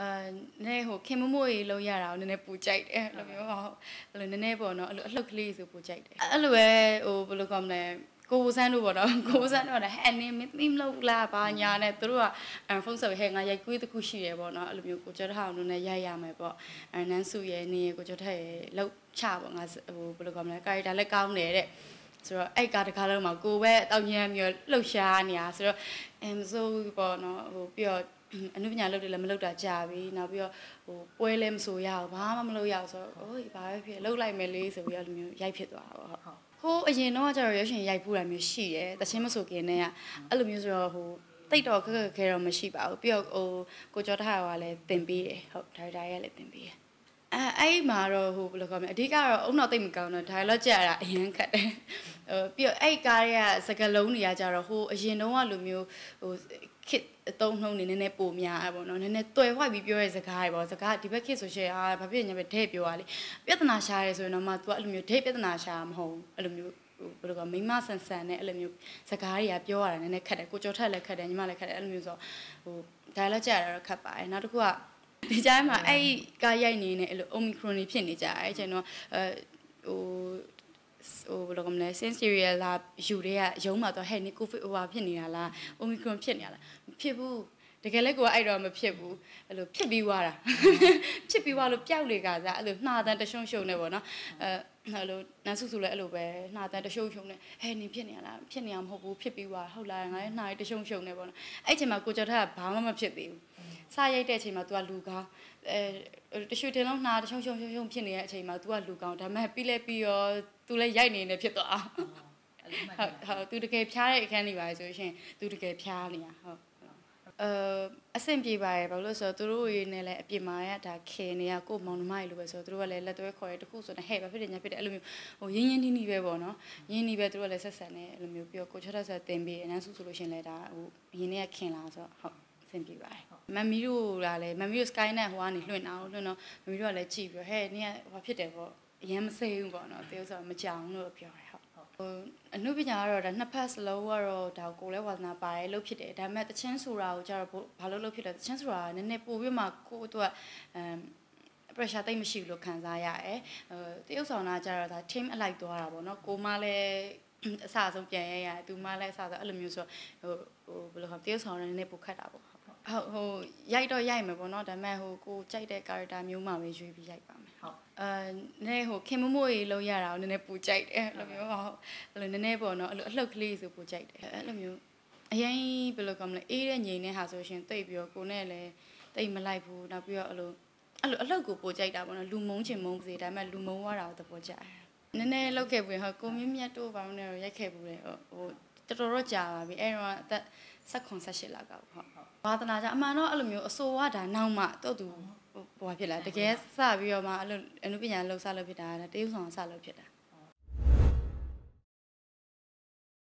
အဲနည်းဟိုခင်မမို့ရေလုံးရတာကိုနည်းနည်းပူကြိုက်တယ်အဲ့လိုမျိုးဟုတ်အဲ့လိုနည်းနည်းပေါ့နော်အဲ့လိုအလှုပ်ကလေးဆိုပူကြိုက်တယ်အဲ့လိုပဲဟိုဘယ်လိုကောမလဲကိုဆန်းတို့ပေါ့နော်ကိုဆန်းတို့ကလည်းဟဲ့နင်းမသိမလို့လားဘာညာနဲ့သူတို့ကဖုန်းဆက်ဟဲ့ငါရိုက်ကွေးတစ်ခုရှိတယ်ပေါ့နော်အဲ့လိုမျိုးကိုကျော်ထအောင်တို့နဲ့ရိုက်ရမယ်ပေါ့အဲနန်းစုရဲ့နေကိုကျော်ထရဲ့လောက်ချပေါ့ငါဟိုဘယ်လိုကောမလဲကာရီတာလည်းကောင်းတယ်တဲ့ဆိုတော့အဲ့ကားတကားလုံးမှာကိုပဲတောင်းညံမျိုးလှုပ်ရှားနေတာဆိုတော့အမ်ဆိုပေါ့နော်ဟိုပြီးတော့ အနုပညာလုပ်တယ်လည်းမလုပ်တာကြာပြီနောက်ပြီးတော့ဟိုပွဲလည်းမဆိုရအောင်ဘာမှမလုပ်ရအောင်ဆိုတော့အိုးဘာပဲဖြစ်လုပ်လိုက်မယ်လေဆိုပြီးတော့လိုမျိုးရိုက်ဖြစ်သွားတာပေါ့ဟုတ်ဟိုအရင်တော့ကျတော့ရွှေရှင်ရိုက်ဖူးတာမျိုးရှိတယ်တချင်းမဆိုခင်နဲ့ကအဲ့လိုမျိုးဆိုတော့ဟိုတိတ်တော့ခက်ခက်ခဲတော့မရှိပါဘူးပြီးတော့ဟိုကိုကျော်ထားကလည်းတင်ပေးတယ်ဟုတ်ဒါရိုက်တာရဲ့လည်းတင်ပေးတယ်အဲအဲ့မှာတော့ဟိုဘယ်လိုခေါ်မလဲအဓိကတော့အုံနောက်တိတ်မကောင်းတော့ dialogue ကြရတာအရင်ခက်တယ်ဟိုပြီးတော့အဲ့ကားရဲ့စကလုံးတွေကကြတော့ဟိုအရင်တုန်းကလိုမျိုးဟို ခစ်အတုံးနှုံးနေနည်းနည်းပိုများပေါ့နော်နည်းနည်းတွယ်ဝိုက်ပြီးပြောရဲစကားတွေပေါ့စကားဒီဘက်ခစ်ဆိုရှင်အာဘာဖြစ်ညပဲဒိတ်ပြောရလေပြဿနာရှာရဲဆိုရင်တော့မှ तू အဲ့လိုမျိုးဒိတ်ပြဿနာရှာမဟုတ်အဲ့လိုမျိုးဟိုဘယ်လိုကမိမဆန်ဆန်နဲ့အဲ့လိုမျိုးစကားတွေကပြောရတာနည်းနည်းခက်တယ်ကိုကျော်ထက်လည်းခက်တယ်ညီမလည်းခက်တယ်အဲ့လိုမျိုးဆိုဟို dialogue ကြရတာတော့ခက်ပါတယ်နောက်တစ်ခုကဒီကြားမှာအဲ့ကားရိုက်နေနေအဲ့လို omicron ဖြစ်နေကြအဲ့ကျွန်တော်အဲဟို ဟိုဘယ်လိုကမလဲ sensory လာယူတဲ့ကရုံးမှာတော့ဟဲ့နေ covid ဟိုပါဖြစ်နေတာလား omicron ဖြစ်နေတာလားမဖြစ်ဘူး တကယ်လည်းကိုကအဲ့တော့မဖြစ်ဘူးအဲ့လိုဖြစ်ပြီးွားတာဖြစ်ပြီးွားလို့ပျောက်လေကစားအဲ့လိုနှာတန်းတရှုံရှုံနေပေါ့နော်အဲအဲ့လိုနန်းစုစုလည်းအဲ့လိုပဲနှာတန်းတရှုံရှုံနေဟဲ့နေဖြစ်နေရလားဖြစ်နေရမဟုတ်ဘူးဖြစ်ပြီးွားဟုတ်လားငါလည်းနှာတရှုံရှုံနေပေါ့နော်အဲ့ချိန်မှာကိုကျော်ထက်ကဘာမှမဖြစ်သေးဘူးစရိုက်တဲ့အချိန်မှာ तू ကလူကောင်းအဲတရှူတင်လုံးနှာတရှုံရှုံရှုံရှုံဖြစ်နေတဲ့အချိန်မှာ तू ကလူကောင်းဒါပေမဲ့ပြီးလဲပြီးရော तू လည်းရိုက်နေနေဖြစ်သွားဟုတ်ဟုတ် तू တကယ်ဖျားတဲ့အခန်းတွေပါဆိုရှင် तू တကယ်ဖျားနေတာဟုတ် အဲအဆင်ပြေပါရဲ့ဘာလို့လဲဆိုတော့သူတို့ရေနဲ့လည်းအပြင်မှာရဒါခင်နေရကိုမောင်နှမတွေလိုပဲဆိုတော့သူတို့ကလည်းလက်သွဲခေါ်ရတခုဆိုတော့ဟဲ့ဘာဖြစ်တယ်ညာဖြစ်တယ်အဲ့လိုမျိုးဟိုရင်းရင်းနှီးနှီးပဲပေါ့နော်ရင်းနှီးပဲသူတို့ကလည်းဆက်ဆံနေအဲ့လိုမျိုးပြီးတော့ကိုချတ်ဆက်တင်ပြီးအနန်းစုဆိုလို့ရှင်လဲဒါဟိုရင်းနေကခင်လာဆိုတော့ဟုတ်အဆင်ပြေပါတယ်မမီတို့ကလည်းမမီတို့ sky net ဟိုကနေလွှင့်တာကိုလွှင့်တော့မမီတို့ကလည်းကြည့်ပြီးဟဲ့နင်ကဟိုဖြစ်တယ်ပေါ့အရင်မစိဘူးပေါ့နော်တေးဥစားမကြောင်လို့ပြောတယ်ဟုတ် ဟိုအနုပညာကတော့ဒါနှစ်ဖက်စလုံးကတော့ဒါကိုလည်းဝါသနာပါတယ်လို့ဖြစ်တယ်ဒါပေမဲ့တချင်းဆိုတာကိုကျတော့ဘာလို့လို့ဖြစ်လဲတချင်းဆိုတာကနည်းနည်းပို့ပြီးမှကိုယ့်အတွက်အမ် pressure တိတ်မရှိဘူးလို့ခံစားရတယ်ဟိုတရုပ်ဆောင်တာကျတော့ဒါ team အလိုက်သွားတာပေါ့နော်ကိုမလည်းအစအဆုံးပြန်ရရသူမလည်းအစဆုံးအဲ့လိုမျိုးဆိုဟိုဟိုဘယ်လိုခေါ်တရုပ်ဆောင်ရနည်းနည်းပိုခက်တာပေါ့ ဟုတ်ဟိုရိုက်တော့ရိုက်မယ်ပေါ့နော်ဒါပေမဲ့ဟိုကိုကြိုက်တဲ့ character မျိုးမှပဲရွေးပြီးရိုက်ပါမယ်ဟုတ်အဲနည်းဟိုခင်မမို့ရေလုံးရတာကိုနည်းနည်းပူကြိုက်တယ်အဲ့လိုမျိုးဟုတ်အဲ့လိုနည်းနည်းပေါ့နော်အဲ့လိုအလှုပ်ကလေးဆိုပူကြိုက်တယ်အဲ့လိုမျိုးအရင်ဘယ်လိုကောမလဲအေးတဲ့ငိန်တဲ့ဟာဆိုရှင်တိတ်ပြီးတော့ကိုနဲ့လည်းတိတ်မလိုက်ဘူးနောက်ပြီးတော့အဲ့လိုအဲ့လိုအလှုပ်ကိုပူကြိုက်တာပေါ့နော်လူမုံချင်မုံစေဒါပေမဲ့လူမုံွားတာကိုသဘောကျတယ်နည်းနည်းလောက်ခဲ့ပြီးဟိုကိုမြင့်မြတ်တို့ဘာလို့လဲရိုက်ခဲ့ဘူးလေဟို တော်တော်ကြာပါပြီအဲ့တော့အသက်16 18လောက်ကဟုတ်ဝါသနာကြအမှန်တော့အဲ့လိုမျိုးအဆိုဝါဒါနောက်မှတော့သူဟိုဘာဖြစ်လဲတကယ်စပြီးတော့မှအဲ့လိုအနုပညာလှုပ်ရှားလုပ်ဖြစ်တာတရုပ်ဆောင်ဆလုပ်ဖြစ်တာ